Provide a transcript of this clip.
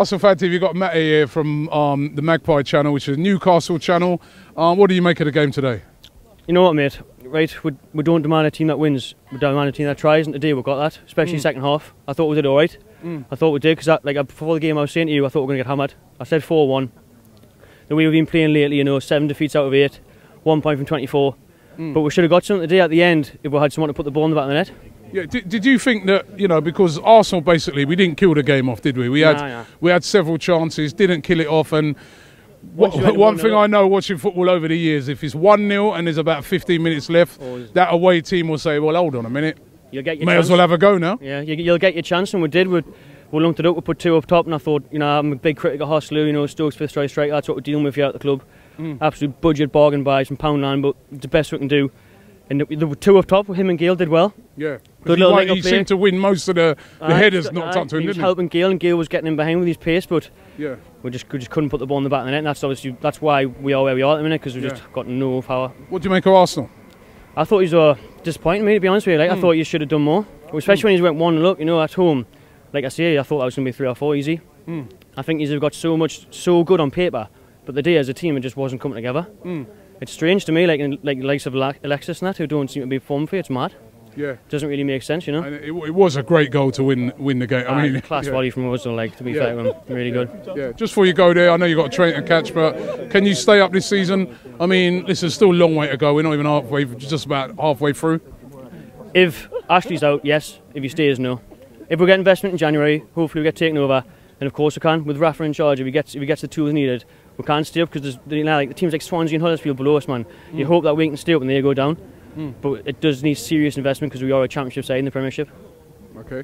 Arsenal Fan TV, you've got Matty here from um, the Magpie channel, which is a Newcastle channel. Um, what do you make of the game today? You know what, mate? Right, we, we don't demand a team that wins. We demand a team that tries, and today we got that, especially Mm. second half. I thought we did all right. I thought we did because, like, before the game, I was saying to you, I thought we were going to get hammered. I said 4-1. The way we've been playing lately, you know, seven defeats out of eight, one point from 24. Mm. But we should have got something today at the end if we had someone to put the ball in the back of the net. Yeah, did, did you think that you know because Arsenal basically we didn't kill the game off, did we? We had Nah, nah. we had several chances, didn't kill it off, and what, Once you had one one thing I know watching football over the years, if it's one 0 and there's about 15 minutes left, that away team will say, "Well, hold on a minute, You'll get your may chance. as well have a go now." Yeah, you, you'll get your chance, and we did. We, we lumped it up, we put two up top, and I thought, you know, I'm a big critic of Joselu, you know, Stokes fifth strike strike, that's what we're dealing with here at the club. Mm. Absolute budget bargain buys from Poundland, but the best we can do. And the, the two up top, him and Gayle did well. Yeah. Good he, little he seemed to win most of the, the Aye, headers aye, knocked up to him, He was helping Gayle, and Gayle was getting in behind with his pace, but? Yeah. we just, we just couldn't put the ball in the back of the net, and that's obviously, that's why we are where we are at the minute, because we Yeah. just got no power. What do you make of Arsenal? I thought he was uh, disappointing me, to be honest with you. Like, I Mm. thought you should have done more, especially when he went one look. You know, at home, like I say, I thought that was going to be three or four easy. Mm. I think he's got so much, so good on paper, but the day as a team it just wasn't coming together. It's strange to me, like in, like the likes of Alexis and that, who don't seem to be performing for you. It's mad. Yeah, Doesn't really make sense, you know. and it, it was a great goal to win win the game. I mean, class yeah. volley from Ozil, like to be Yeah. fair to him, really good. Yeah, just before you go there, I know you've got a train to catch, but can you stay up this season? I mean, this is still a long way to go. We're not even halfway, just about halfway through. If Ashley's out, yes. If he stays, no. If we get investment in January, hopefully we get taken over, and of course we can with Rafa in charge. If he gets if he gets the tools needed, we can't stay up because you know, like the teams like Swansea and Huddersfield below us, man. You hope that we can stay up and they go down, Mm. but it does need serious investment because we are a championship side in the Premiership. Okay.